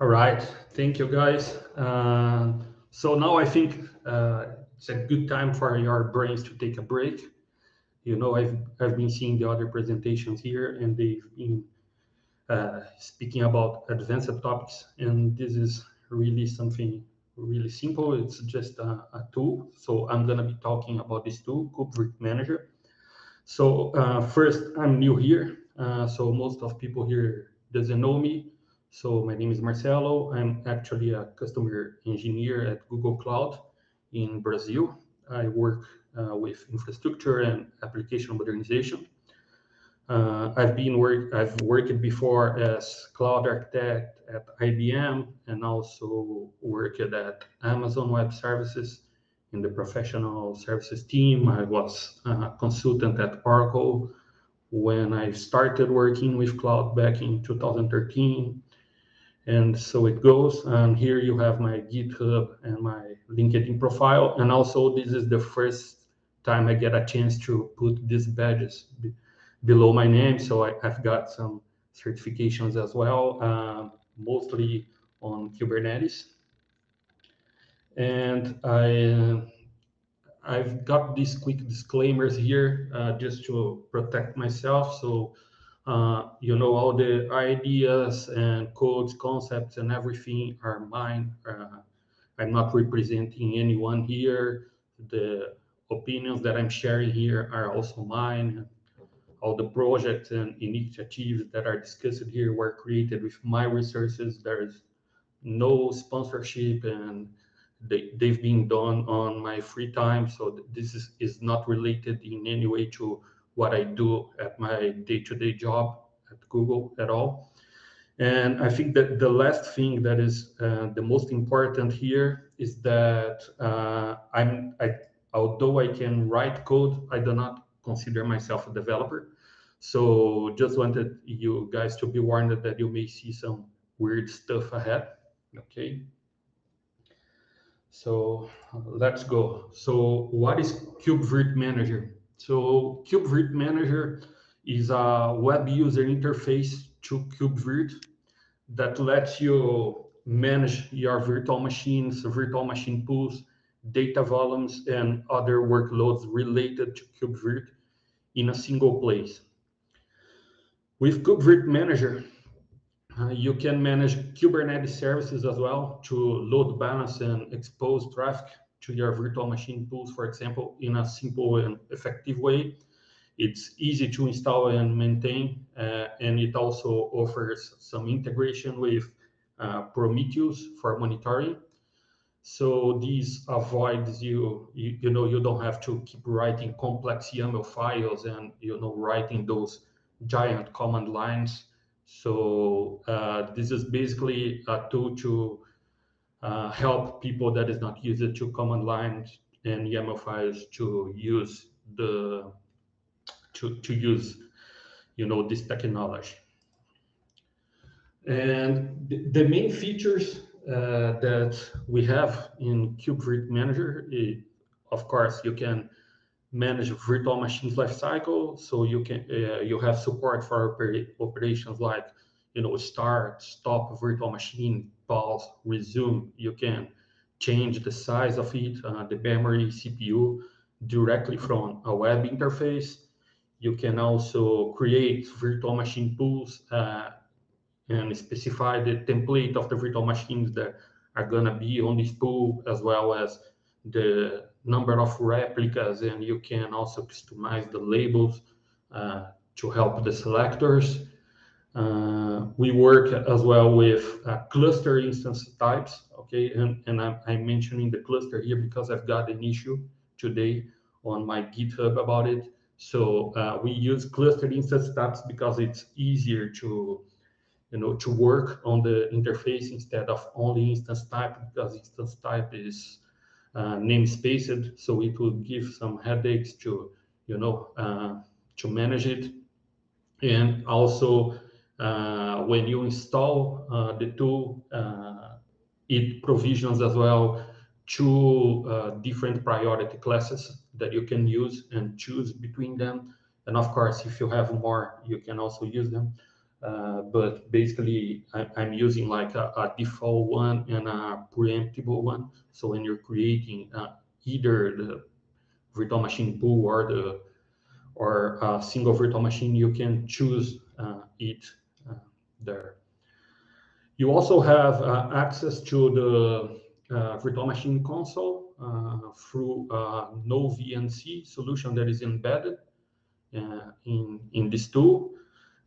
All right. Thank you, guys. Uh, so now I think uh, it's a good time for your brains to take a break. You know, I've I've been seeing the other presentations here, and they've been uh, speaking about advanced topics, and this is really something really simple. It's just a, a tool. So I'm gonna be talking about this tool, KubeVirt Manager. So uh, first, I'm new here, uh, so most of people here doesn't know me. So my name is Marcelo. I'm actually a customer engineer at Google Cloud in Brazil. I work uh, with infrastructure and application modernization. Uh, I've been work I've worked before as cloud architect at IBM and also worked at Amazon Web Services in the professional services team. I was a consultant at Oracle when I started working with cloud back in 2013. And so it goes. And here you have my GitHub and my LinkedIn profile. And also, this is the first time I get a chance to put these badges below my name. So I, have got some certifications as well, uh, mostly on Kubernetes. And I, uh, I've got these quick disclaimers here uh, just to protect myself. So, uh, you know, all the ideas and codes, concepts, and everything are mine. Uh, I'm not representing anyone here. The opinions that I'm sharing here are also mine all the projects and initiatives that are discussed here were created with my resources. There is no sponsorship and they, they've been done on my free time. So this is, is not related in any way to what I do at my day-to-day -day job at Google at all. And I think that the last thing that is uh, the most important here is that uh, I'm, I, although I can write code, I do not consider myself a developer. So just wanted you guys to be warned that you may see some weird stuff ahead. Okay. So let's go. So what is KubeVirt Manager? So KubeVirt Manager is a web user interface to KubeVirt that lets you manage your virtual machines, virtual machine pools, data volumes, and other workloads related to KubeVirt in a single place. With KubeVirt Manager, uh, you can manage Kubernetes services as well to load balance and expose traffic to your virtual machine tools, for example, in a simple and effective way. It's easy to install and maintain, uh, and it also offers some integration with uh, Prometheus for monitoring. So this avoids you, you, you know, you don't have to keep writing complex YAML files and, you know, writing those giant command lines. So uh, this is basically a tool to uh, help people that is not used to command lines and YAML files to use the to to use you know this technology. And the, main features uh, that we have in KubeVirt Manager, of course, you can manage virtual machines lifecycle. So you can uh, you have support for oper operations like you know start, stop virtual machine, pause, resume. You can change the size of it, uh, the memory, CPU directly from a web interface. You can also create virtual machine pools uh, and specify the template of the virtual machines that are gonna be on this pool, as well as the number of replicas and you can also customize the labels uh, to help the selectors. Uh, we work as well with uh, cluster instance types, okay? And, and I'm, I'm, mentioning the cluster here because I've got an issue today on my GitHub about it. So uh, we use cluster instance types because it's easier to, you know, to work on the interface instead of only instance type because instance type is uh, namespaced, so it will give some headaches to, you know, uh, to manage it. And also, when you install uh, the tool, uh, it provisions as well two uh, different priority classes that you can use and choose between them. And of course, if you have more, you can also use them. uh, but basically I, am using like a, a, default one and a preemptible one. So when you're creating uh, either the virtual machine pool or the or a single virtual machine, you can choose uh, it uh, there. You also have uh, access to the uh, virtual machine console through a noVNC solution that is embedded in, in this tool.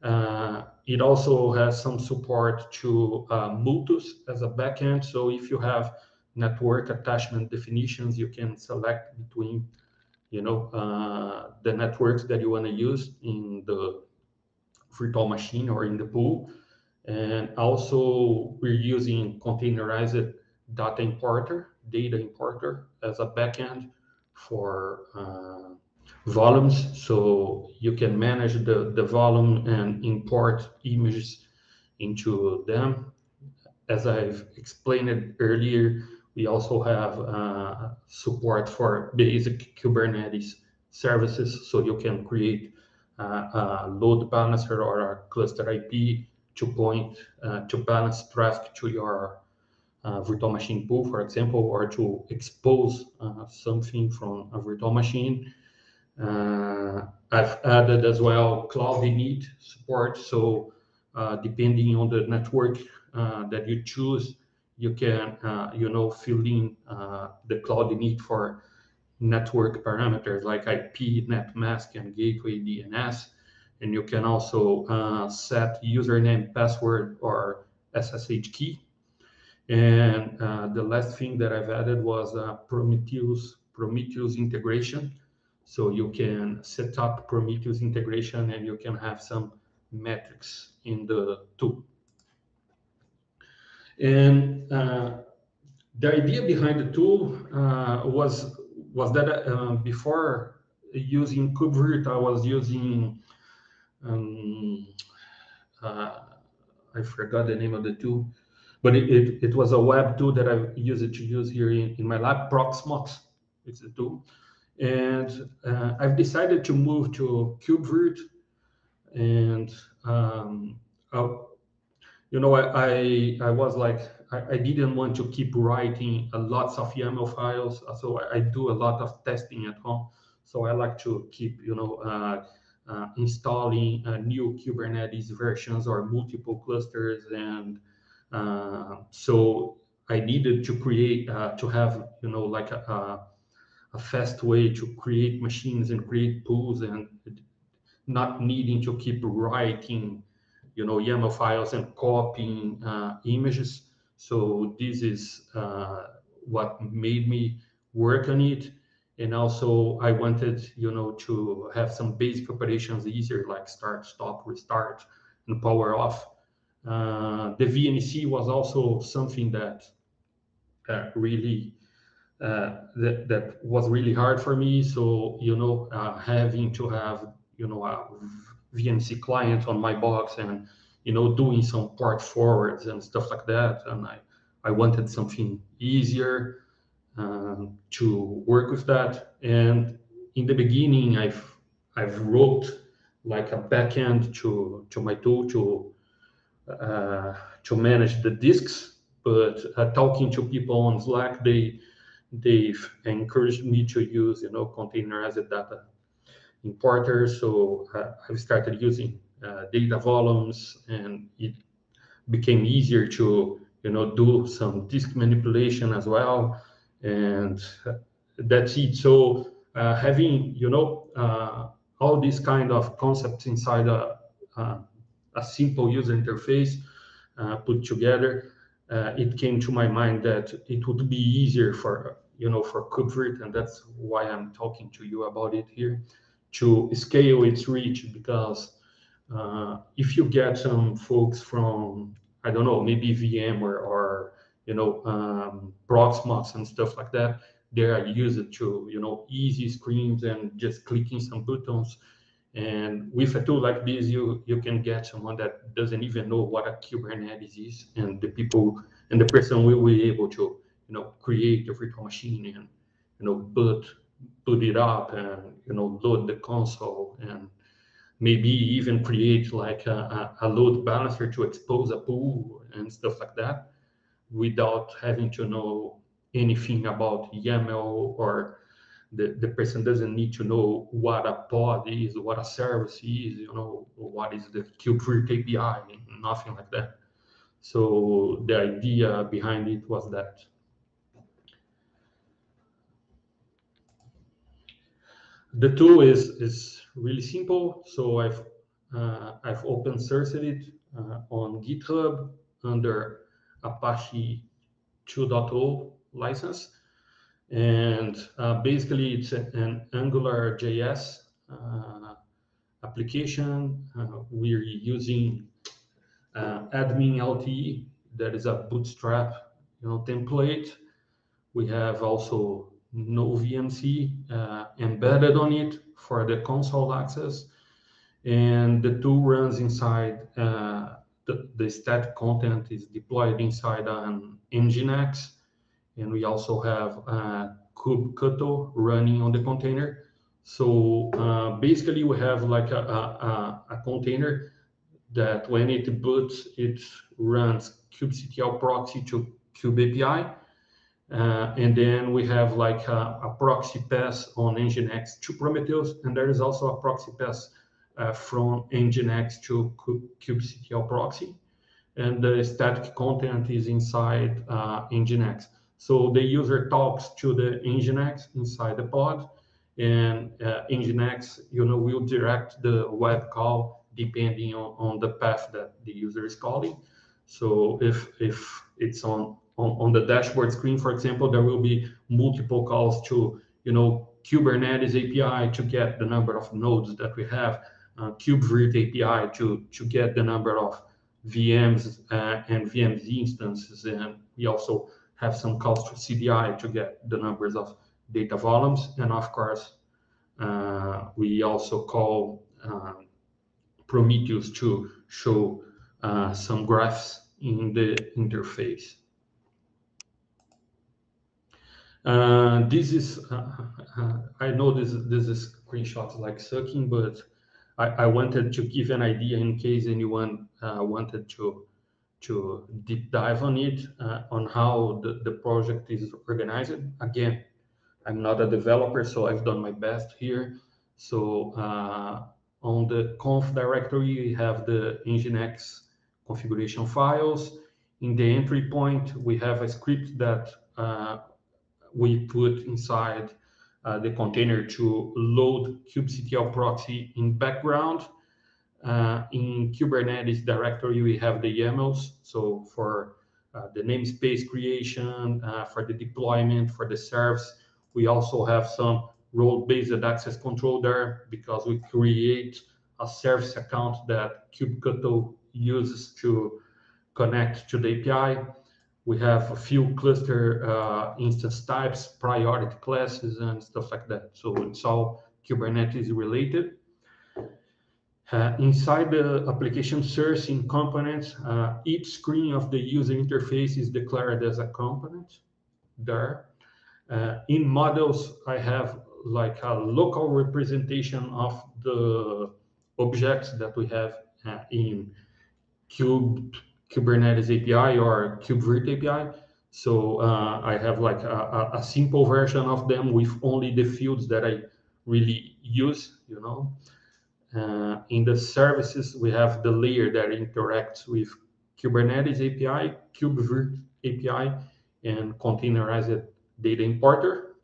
Uh, it also has some support to uh, Multus as a backend. So if you have network attachment definitions, you can select between, you know, uh, the networks that you want to use in the virtual machine or in the pool. And also we're using containerized data importer, data importer as a backend for uh, volumes. So you can manage the, the volume and import images into them. As I've explained earlier, we also have uh, support for basic Kubernetes services. So you can create uh, a load balancer or a cluster IP to point uh, to balance traffic to your uh, virtual machine pool, for example, or to expose uh, something from a virtual machine I've added as well cloud init support. So depending on the network that you choose, you can, you know, fill in the cloud init for network parameters like IP, net mask, and gateway DNS. And you can also uh, set username, password, or SSH key. And uh, the last thing that I've added was uh, Prometheus Prometheus integration. So you can set up Prometheus integration and you can have some metrics in the tool. And uh, the idea behind the tool uh, was was that uh, before using KubeVirt, I was using um, uh, I forgot the name of the tool, but it, it, it, was a web tool that I used to use here in, in my lab, Proxmox. It's a tool. And uh, I've decided to move to KubeVirt. And, um, you know, I, I, I was like, I, I, didn't want to keep writing a lots of YAML files. So I, I, do a lot of testing at home. So I like to keep, you know, uh, uh, installing uh, new Kubernetes versions or multiple clusters. And uh, so I needed to create, uh, to have, you know, like a, a fast way to create machines and create pools and not needing to keep writing, you know, YAML files and copying uh, images. So this is uh, what made me work on it. And also I wanted, you know, to have some basic operations easier, like start, stop, restart, and power off. Uh, the VNC was also something that uh, really uh, that that was really hard for me. So you know, uh, having to have you know a VNC client on my box and you know doing some port forwards and stuff like that, and I I wanted something easier um, to work with that. And in the beginning, I've I've wrote like a backend to to my tool to uh, to manage the disks. But uh, talking to people on Slack, they they've encouraged me to use, you know, containerized data importer. So uh, I've started using uh, data volumes, and it became easier to, you know, do some disk manipulation as well. And uh, that's it. So uh, having, you know, uh, all these kind of concepts inside a, a simple user interface put together uh, it came to my mind that it would be easier for you know for KubeVirt, and that's why I'm talking to you about it here, to scale its reach because uh, if you get some folks from I don't know maybe VMware or you know um, Proxmox and stuff like that, they are used to you know easy screens and just clicking some buttons. And with a tool like this, you, you can get someone that doesn't even know what a Kubernetes is, and the people and the person will be able to, you know, create a virtual machine and, you know, boot boot it up and you know load the console and maybe even create like a, a, load balancer to expose a pool and stuff like that without having to know anything about YAML or the, the person doesn't need to know what a pod is, what a service is, you know, what is the KubeVirt API, nothing like that. So the idea behind it was that. The tool is, is really simple. So I've, uh, I've open sourced it uh, on GitHub under Apache 2.0 license. And uh, basically, it's an AngularJS uh, application. Uh, we're using uh, AdminLTE, that is a bootstrap you know, template. We have also noVNC uh, embedded on it for the console access. And the tool runs inside uh, the, the static content is deployed inside an Nginx and we also have uh, kubectl running on the container. So uh, basically, we have like a, a, a, container that when it boots, it runs kubectl proxy to kube API. Uh, and then we have like a, a, proxy pass on Nginx to Prometheus, and there is also a proxy pass from Nginx to kubectl proxy. And the static content is inside uh, Nginx. So the user talks to the Nginx inside the pod, and uh, Nginx, you know, will direct the web call depending on, on the path that the user is calling. So if if it's on, on on the dashboard screen, for example, there will be multiple calls to you know Kubernetes API to get the number of nodes that we have, uh, API to to get the number of VMs uh, and VMs instances, and we also have some calls to CDI to get the numbers of data volumes. And of course, uh, we also call um, Prometheus to show uh, some graphs in the interface. Uh, this is, uh, uh, I know this, this is screenshots like sucking, but I, wanted to give an idea in case anyone uh, wanted to to deep dive on it, uh, on how the, the project is organized. Again, I'm not a developer, so I've done my best here. So uh, on the conf directory, we have the Nginx configuration files. In the entry point, we have a script that uh, we put inside uh, the container to load kubectl proxy in background uh, in Kubernetes directory, we have the YAMLs. So for uh, the namespace creation, uh, for the deployment, for the serves, we also have some role-based access control there because we create a service account that kubectl uses to connect to the API. We have a few cluster uh, instance types, priority classes, and stuff like that. So it's all Kubernetes related. Uh, inside the application sourcing components, uh, each screen of the user interface is declared as a component there. Uh, in models, I have like a local representation of the objects that we have uh, in Kube, Kubernetes API or KubeVirt API. So uh, I have like a, a simple version of them with only the fields that I really use, you know. Uh, in the services, we have the layer that interacts with Kubernetes API, KubeVirt API, and containerized data importer.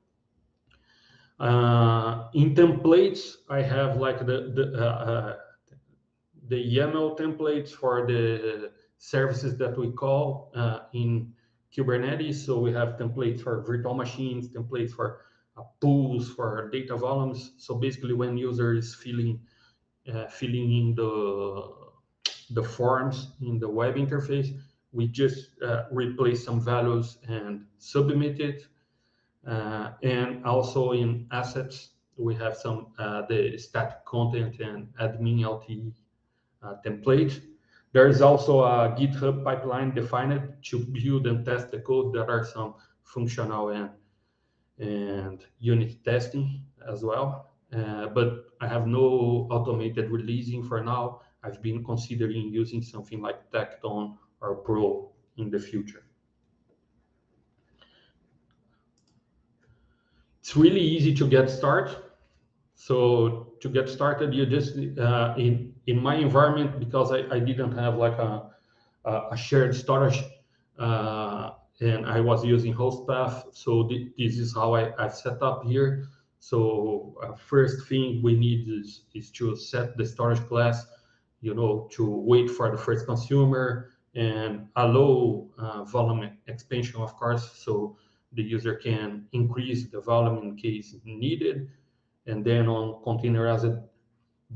Uh, in templates, I have like the the, uh, uh the YAML templates for the services that we call uh, in Kubernetes. So we have templates for virtual machines, templates for uh, pools, for data volumes. So basically, when user is filling uh, filling in the the forms in the web interface. We just uh, replace some values and submit it. Uh, and also in assets, we have some uh, the static content and AdminLTE template. There is also a GitHub pipeline defined to build and test the code. There are some functional and and unit testing as well. uh, but I have no automated releasing for now. I've been considering using something like Tekton or Prow in the future. It's really easy to get started. So to get started, you just uh, in in my environment because I, I didn't have like a a shared storage uh, and I was using host path. So th this is how I, I set up here. So uh, first thing we need is, is to set the storage class, you know, to wait for the first consumer and allow uh, volume expansion, of course, so the user can increase the volume in case needed. And then on container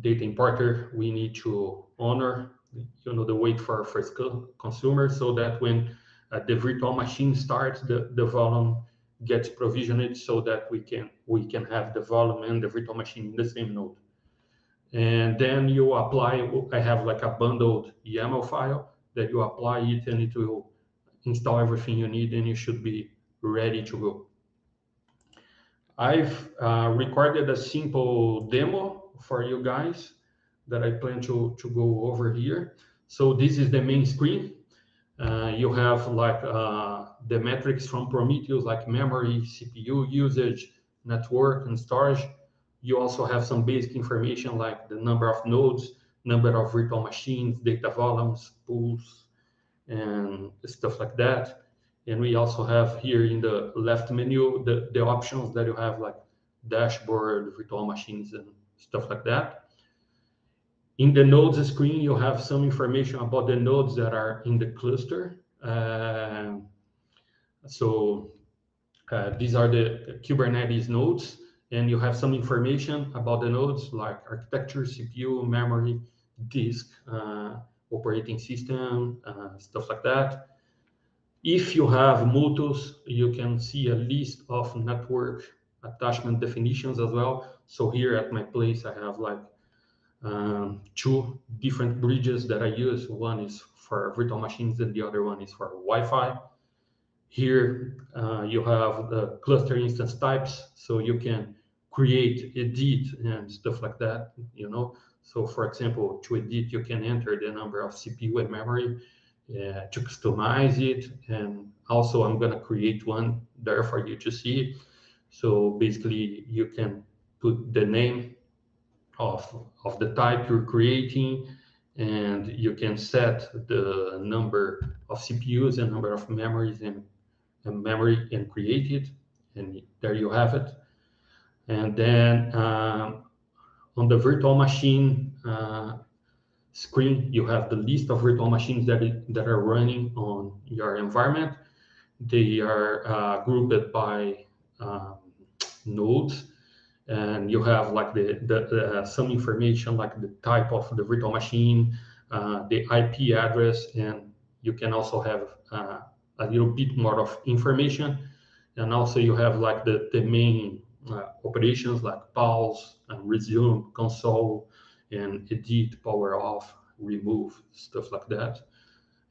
data importer, we need to honor, you know, the wait for our first consumer so that when uh, the virtual machine starts, the, the volume gets provisioned so that we can we can have the volume and the virtual machine in the same node. And then you apply, I have like a bundled YAML file that you apply it and it will install everything you need and you should be ready to go. I've uh, recorded a simple demo for you guys that I plan to, to go over here. So this is the main screen. Uh, you have like uh, the metrics from Prometheus, like memory, CPU usage, network, and storage. You also have some basic information like the number of nodes, number of virtual machines, data volumes, pools, and stuff like that. And we also have here in the left menu the, the options that you have like dashboard, virtual machines, and stuff like that. In the nodes screen, you have some information about the nodes that are in the cluster. Uh, so uh, these are the Kubernetes nodes, and you have some information about the nodes like architecture, CPU, memory, disk, uh, operating system, uh, stuff like that. If you have Multus, you can see a list of network attachment definitions as well. So here at my place, I have like um, two different bridges that I use. One is for virtual machines and the other one is for Wi-Fi. Here uh, you have the cluster instance types, so you can create, edit, and stuff like that, you know. So for example, to edit, you can enter the number of CPU and memory uh, to customize it. And also I'm gonna create one there for you to see. So basically you can put the name of, of the type you're creating and you can set the number of CPUs and number of memories and, and memory and create it. And there you have it. And then um, on the virtual machine uh, screen, you have the list of virtual machines that, that are running on your environment. They are uh, grouped by um, nodes and you have like the, the, the some information like the type of the virtual machine, uh, the IP address, and you can also have uh, a little bit more of information. And also you have like the, the main uh, operations like pause and resume, console, and edit, power off, remove, stuff like that.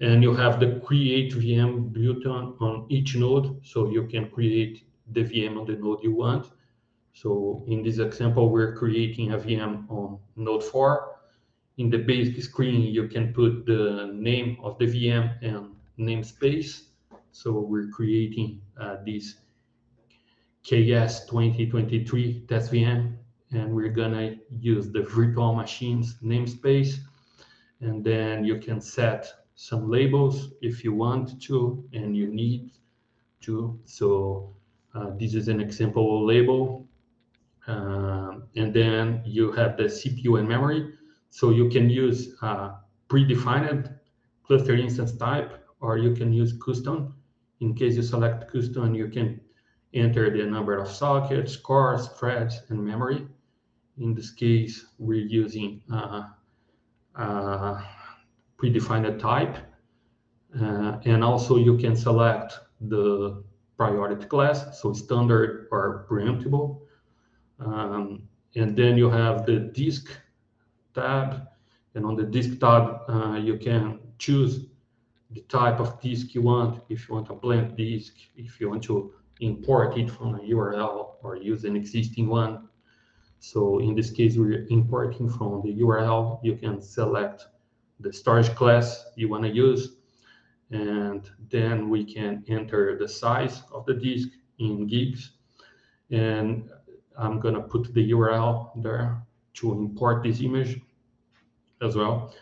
And you have the create VM button on each node, so you can create the VM on the node you want so in this example, we're creating a VM on node 4. In the basic screen, you can put the name of the VM and namespace. So we're creating uh, this KS 2023 test VM, and we're gonna use the virtual machines namespace. And then you can set some labels if you want to and you need to. So uh, this is an example label um, and then you have the CPU and memory. So you can use uh, predefined cluster instance type, or you can use custom. In case you select custom, you can enter the number of sockets, cores, threads, and memory. In this case, we're using uh, uh, predefined type. Uh, and also you can select the priority class, so standard or preemptible. Um, and then you have the disk tab. And on the disk tab, uh, you can choose the type of disk you want. If you want a blank disk, if you want to import it from a URL or use an existing one. So in this case, we're importing from the URL. You can select the storage class you want to use, and then we can enter the size of the disk in gigs. And I'm gonna put the URL there to import this image as well.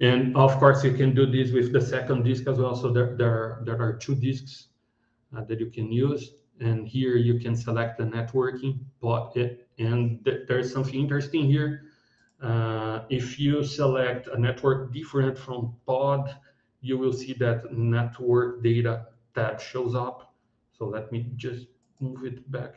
And of course, you can do this with the second disk as well. So there, there, there are two disks uh, that you can use. And here you can select the networking but it, and th there's something interesting here. Uh, if you select a network different from pod, you will see that network data tab shows up. So let me just move it back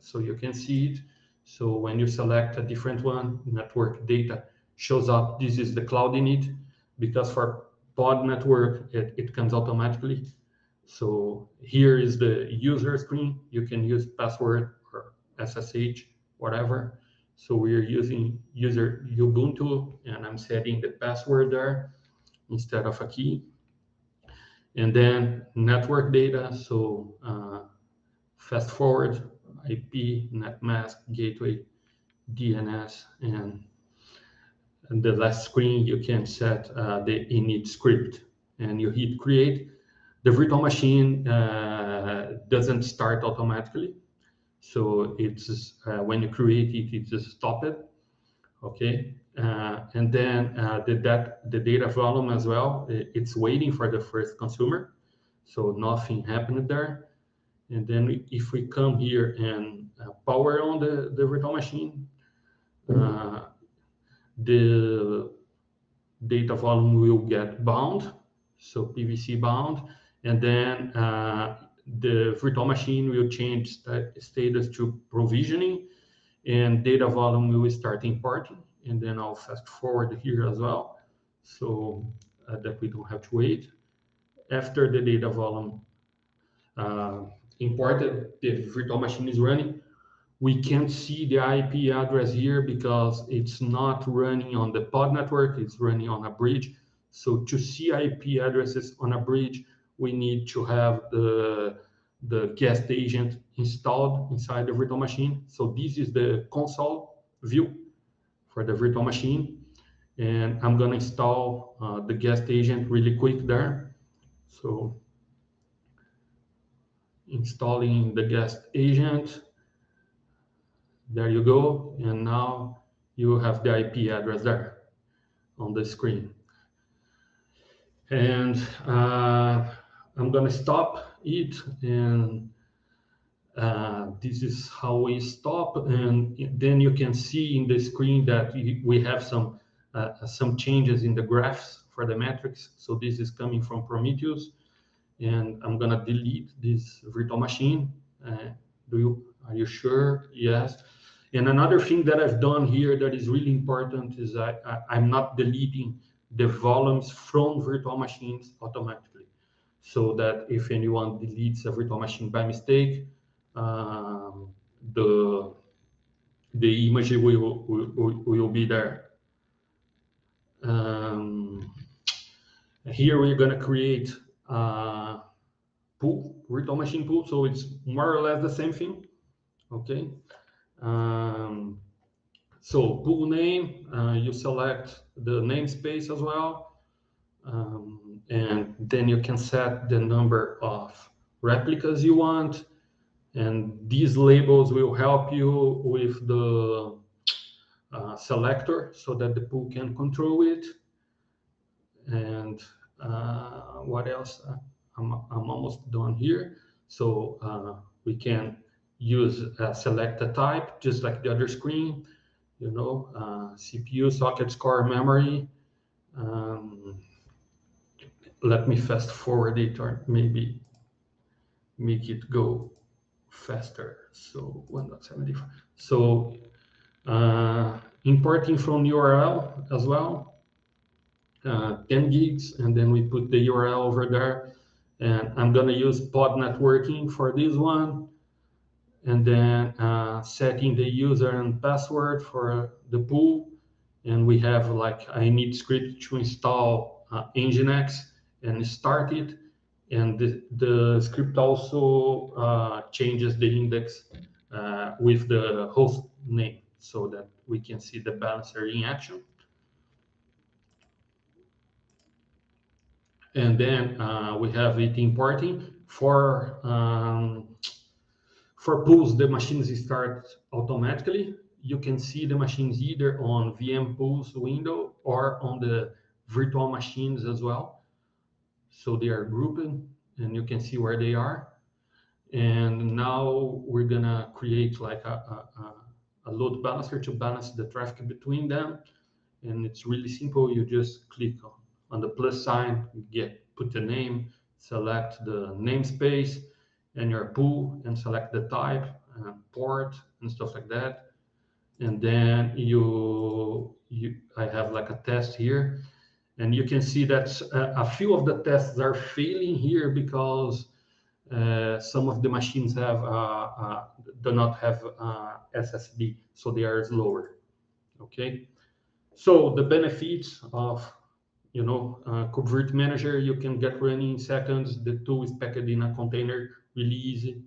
so you can see it. So when you select a different one, network data shows up. This is the cloud-init because for pod network, it, it comes automatically. So here is the user screen. You can use password or SSH, whatever. So we're using user Ubuntu and I'm setting the password there instead of a key. And then network data. So uh, fast forward, IP, NetMask, gateway, DNS, and, the last screen you can set uh, the init script and you hit create. The virtual machine uh, doesn't start automatically. So it's uh, when you create it, it just stop it. Okay. Uh, and then uh, the, that, the data volume as well, it's waiting for the first consumer. So nothing happened there. And then if we come here and uh, power on the, the virtual machine, uh, the data volume will get bound, so PVC bound, and then uh, the virtual machine will change status to provisioning, and data volume will start importing. And then I'll fast forward here as well, so uh, that we don't have to wait. After the data volume uh, imported, the virtual machine is running. We can't see the IP address here because it's not running on the pod network, it's running on a bridge. So to see IP addresses on a bridge, we need to have the, the guest agent installed inside the virtual machine. So this is the console view for the virtual machine. And I'm gonna install uh, the guest agent really quick there. So installing the guest agent. There you go. And now you have the IP address there on the screen. And uh, I'm going to stop it. And uh, this is how we stop. And then you can see in the screen that we have some uh, some changes in the graphs for the metrics. So this is coming from Prometheus and I'm gonna delete this virtual machine. Uh, do you, are you sure? Yes. And another thing that I've done here that is really important is I, I, am not deleting the volumes from virtual machines automatically. So that if anyone deletes a virtual machine by mistake, um, the the image will, will, will be there. Um, here we're going to create uh, pool, virtual machine pool. So it's more or less the same thing. Okay. Um, so pool name, uh, you select the namespace as well. Um, and then you can set the number of replicas you want. And these labels will help you with the uh, selector so that the pool can control it. And what else? Uh, I'm, I'm almost done here. So uh, we can use select a type, just like the other screen, you know, CPU, socket, score, memory. Um, let me fast forward it or maybe make it go faster. So 1.75. So uh, importing from URL as well uh, 10 gigs, and then we put the URL over there. And I'm gonna use pod networking for this one, and then uh, setting the user and password for the pool. And we have like init script to install uh, Nginx and start it. And the, the script also uh, changes the index uh, with the host name. so that we can see the balancer in action. And then uh, we have it importing for um, for pools, the machines start automatically. You can see the machines either on VM pools window or on the virtual machines as well. So they are grouping and you can see where they are. And now we're gonna create like a, a, a load balancer to balance the traffic between them. And it's really simple. You just click on the plus sign, get put the name, select the namespace, and your pool and select the type, uh, port, and stuff like that. And then you, you, I have like a test here, and you can see that a, a few of the tests are failing here because uh, some of the machines have uh, uh, do not have uh, SSD, so they are slower. Okay, so the benefits of you know uh, Manager you can get running in seconds. The tool is packed in a container really easy.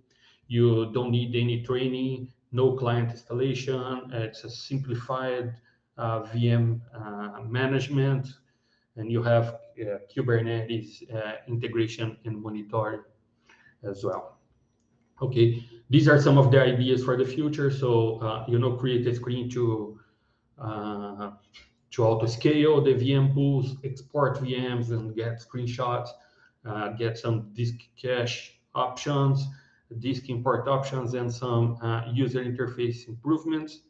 You don't need any training, no client installation. It's a simplified uh, VM uh, management, and you have uh, Kubernetes uh, integration and monitoring as well. Okay, these are some of the ideas for the future. So uh, you know, create a screen to to auto scale the VM pools, export VMs, and get screenshots, get some disk cache options, disk import options, and some uh, user interface improvements.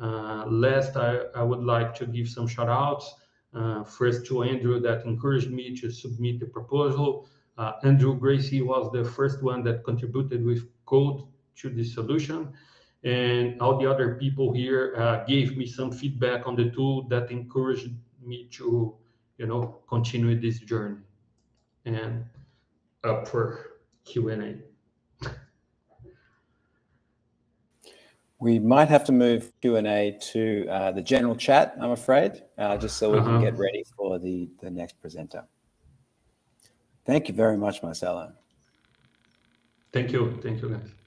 Uh, last, I, I, would like to give some shout outs. Uh, first to Andrew that encouraged me to submit the proposal. Uh, Andrew Gracie was the first one that contributed with code to the solution. And all the other people here uh, gave me some feedback on the tool that encouraged me to, you know, continue this journey. And up for Q&A. We might have to move Q&A to uh, the general chat, I'm afraid, uh, just so we uh -huh. can uh-huh. get ready for the, the next presenter. Thank you very much, Marcelo. Thank you. Thank you, guys.